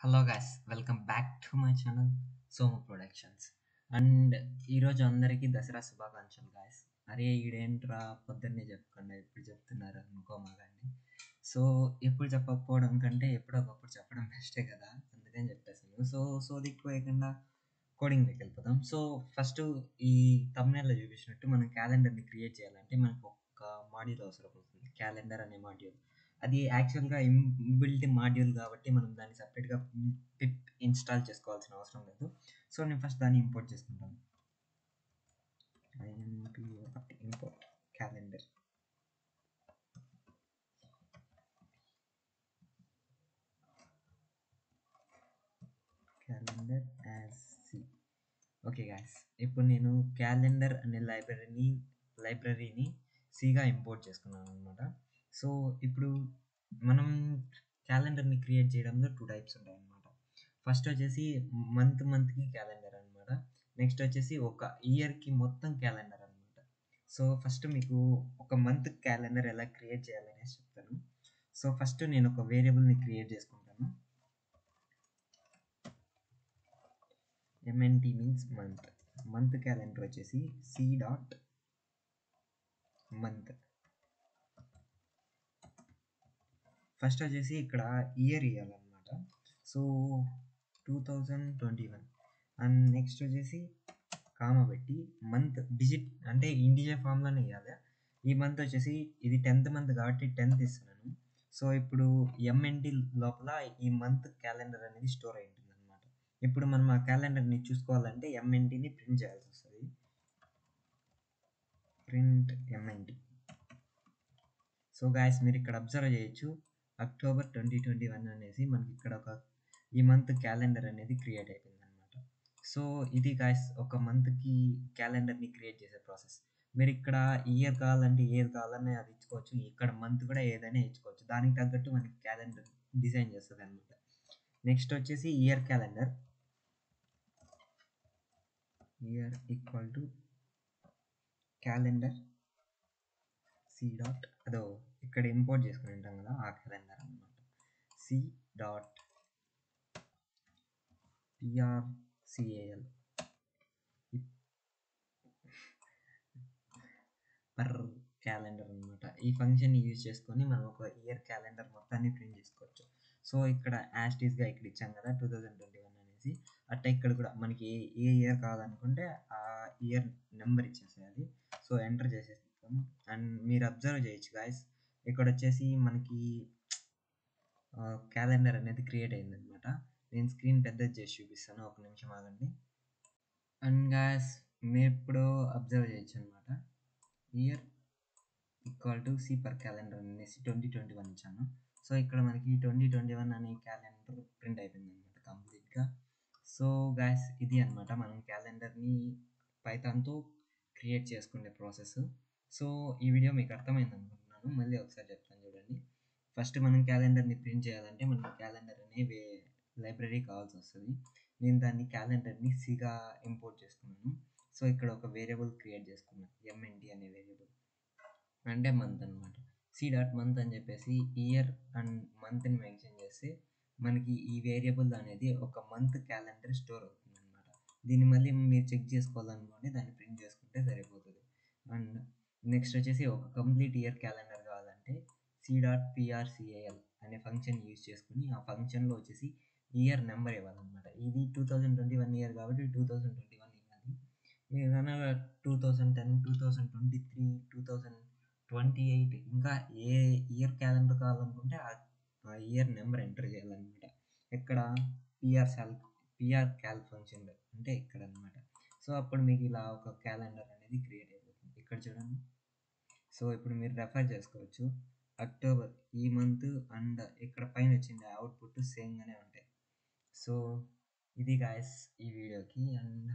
Hello guys welcome back to my channel Somu productions and ఈరోజు అందరికీ దసరా శుభాకాంక్షలు guys అరే ఈడేంట్రా పొద్దున్నే చెప్పకుండా ఎప్పుడు చెప్తున్నారు అనుకోమాగండి సో ఎప్పుడు చెప్పకపోవడం కంటే ఎప్పుడో ఒకప్పుడు చెప్పడం బెస్టే కదా అందుకని చెప్పేసాను. సో సో దిక్కుపోయకుండా కోడింగ్లోకి వెళ్ళిపోదాం. సో ఫస్ట్ ఈ తమ్నేల్లో చూపించినట్టు మనం క్యాలెండర్ని క్రియేట్ చేయాలంటే మనకు ఒక మాడ్యూల్ అవసరం అవుతుంది. క్యాలెండర్ అనే మాడ్యూల్ అది యాక్చువల్గా ఇన్బిల్ట్ మాడ్యూల్ కాబట్టి మనం దాన్ని సపరేట్గా పిప్ ఇన్స్టాల్ చేసుకోవాల్సిన అవసరం లేదు. సో నేను ఫస్ట్ దాన్ని ఇంపోర్ట్ చేసుకుంటాను. Import calendar calendar as c okay guys ఇప్పుడు నేను క్యాలెండర్ అనే లైబ్రరీని లైబ్రరీని సిగా ఇంపోర్ట్ చేసుకున్నాను అనమాట సో ఇప్పుడు మనం క్యాలెండర్ని క్రియేట్ చేయడంలో టూ టైప్స్ ఉంటాయి అనమాట ఫస్ట్ వచ్చేసి మంత్ మంత్కి క్యాలెండర్ అనమాట నెక్స్ట్ వచ్చేసి ఒక ఇయర్కి మొత్తం క్యాలెండర్ అనమాట సో ఫస్ట్ మీకు ఒక మంత్ క్యాలెండర్ ఎలా క్రియేట్ చేయాలనేసి చెప్తాను. సో ఫస్ట్ నేను ఒక వేరియబుల్ని క్రియేట్ చేసుకుంటాను. MNT means month month calendar వచ్చేసి సి డాట్ మంత్ ఫస్ట్ వచ్చేసి ఇక్కడ year ఇవ్వాలన్నమాట so two thousand twenty one and next వచ్చేసి కామ పెట్టి మంత్ డిజిట్ అంటే ఇండిజర్ ఫామ్లోనే ఇవ్వాలి ఈ మంత్ వచ్చేసి ఇది టెన్త్ మంత్ కాబట్టి టెన్త్ ఇస్తున్నాను. సో ఇప్పుడు ఎంఎన్టీ లోపల ఈ మంత్ క్యాలెండర్ అనేది స్టోర్ అయి ఉంటుంది అనమాట ఇప్పుడు మనం ఆ క్యాలెండర్ని చూసుకోవాలంటే ఎంఎన్టీని ప్రింట్ చేయాల్సి వస్తుంది. ప్రింట్ ఎంఎన్టీ సో గాయస్ మీరు ఇక్కడ అబ్జర్వ్ చేయొచ్చు. అక్టోబర్ ట్వంటీ ట్వంటీ వన్ అనేసి మనకి ఇక్కడ ఒక ఈ మంత్ క్యాలెండర్ అనేది క్రియేట్ అయిపోయింది అనమాట సో ఇది గాయస్ ఒక మంత్కి క్యాలెండర్ని క్రియేట్ చేసే ప్రాసెస్. మీరు ఇక్కడ ఇయర్ కావాలంటే ఏది కావాలన్నా అది ఇచ్చుకోవచ్చు ఇక్కడ మంత్ కూడా ఏదైనా ఇచ్చుకోవచ్చు. దానికి తగ్గట్టు మనకి క్యాలెండర్ డిజైన్ చేస్తుంది అనమాట నెక్స్ట్ వచ్చేసి year calendar. Year equal to calendar. C dot అదో ఇక్కడ ఇంపోర్ట్ చేసుకుని ఉంటాం కదా ఆ క్యాలెండర్ అనమాట c dot PRCAL per calendar అనమాట ఈ ఫంక్షన్ యూజ్ చేసుకొని మనం ఒక ఇయర్ క్యాలెండర్ మొత్తాన్ని ప్రింట్ చేసుకోవచ్చు. సో ఇక్కడ యాస్టీస్గా ఇక్కడ ఇచ్చాం కదా టూ థౌజండ్ ట్వంటీ వన్ అనేసి అట్టా ఇక్కడ కూడా మనకి ఏ ఏ ఇయర్ కావాలనుకుంటే ఆ ఇయర్ నెంబర్ ఇచ్చేసేయాలి. సో ఎంటర్ చేసేసి మీరు అబ్జర్వ్ చేయొచ్చు గాయస్ ఇక్కడ వచ్చేసి మనకి క్యాలెండర్ అనేది క్రియేట్ అయిందనమాట నేను స్క్రీన్ పెద్దది చేసి చూపిస్తాను. ఒక నిమిషం ఆగండి. అండ్ గాయస్ మీరు ఇప్పుడు అబ్జర్వ్ చేయొచ్చు అనమాట year equal to c per calendar అనేసి ట్వంటీ ట్వంటీ వన్ ఇచ్చాను. సో ఇక్కడ మనకి ట్వంటీ ట్వంటీ వన్ అనే క్యాలెండర్ ప్రింట్ అయిపోయింది అనమాట కంప్లీట్గా సో గాయస్ ఇది అనమాట మనం క్యాలెండర్ని పైథాన్తో క్రియేట్ చేసుకునే ప్రాసెస్ సో ఈ వీడియో మీకు అర్థమైంది అనుకుంటున్నాను మళ్ళీ ఒకసారి చెప్తాను చూడండి. ఫస్ట్ మనం క్యాలెండర్ని ప్రింట్ చేయాలంటే మనకి క్యాలెండర్ అనే వే లైబ్రరీ కావాల్సి వస్తుంది నేను దాన్ని క్యాలెండర్ని సిగా ఇంపోర్ట్ చేసుకున్నాను సో ఇక్కడ ఒక వేరియబుల్ క్రియేట్ చేసుకున్నాను ఎంఎన్టీ అనే వేరియబుల్. అంటే మంత్ అనమాట సి డాట్ మంత్ అని చెప్పేసి ఇయర్ అండ్ మంత్ని మెన్షన్ చేస్తే మనకి ఈ వేరియబుల్ అనేది ఒక మంత్ క్యాలెండర్ స్టోర్ అవుతుంది అనమాట దీన్ని మళ్ళీ మీరు చెక్ చేసుకోవాలనుకోండి దాన్ని ప్రింట్ చేసుకుంటే సరిపోతుంది. అండ్ నెక్స్ట్ వచ్చేసి ఒక కంప్లీట్ ఇయర్ క్యాలెండర్ కావాలంటే సి డాట్ పిఆర్సిఏఎల్ అనే ఫంక్షన్ యూజ్ చేసుకుని ఆ ఫంక్షన్లో వచ్చేసి ఇయర్ నెంబర్ ఇవ్వాలన్నమాట. ఇది two thousand twenty one year కాబట్టి టూ థౌజండ్ ట్వంటీ వన్ ఇవ్వాలి. మీరు కనుక two thousand ten two thousand twenty three two thousand twenty eight ఇంకా ఏ ఇయర్ క్యాలెండర్ కావాలనుకుంటే ఆ ఇయర్ నెంబర్ ఎంటర్ చేయాలన్నమాట. ఇక్కడ పిఆర్ సాల్ పిఆర్ క్యాల్ ఫంక్షన్ అంటే ఇక్కడ అనమాట సో అప్పుడు మీకు ఇలా ఒక క్యాలెండర్ అనేది క్రియేట్ అయిపోతుంది. ఇక్కడ చూడండి. సో ఇప్పుడు మీరు రెఫర్ చేసుకోవచ్చు. అక్టోబర్ ఈ మంత్ అండ్ ఇక్కడ పైన వచ్చింది అవుట్పుట్ సేమ్గానే ఉంటాయి. సో ఇది గాయస్ ఈ వీడియోకి అండ్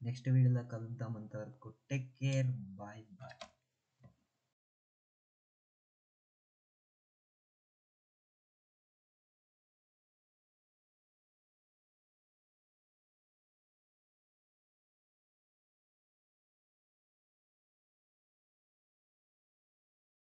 నెక్స్ట్ వీడియోలో కలుద్దాం అంతవరకు. Take care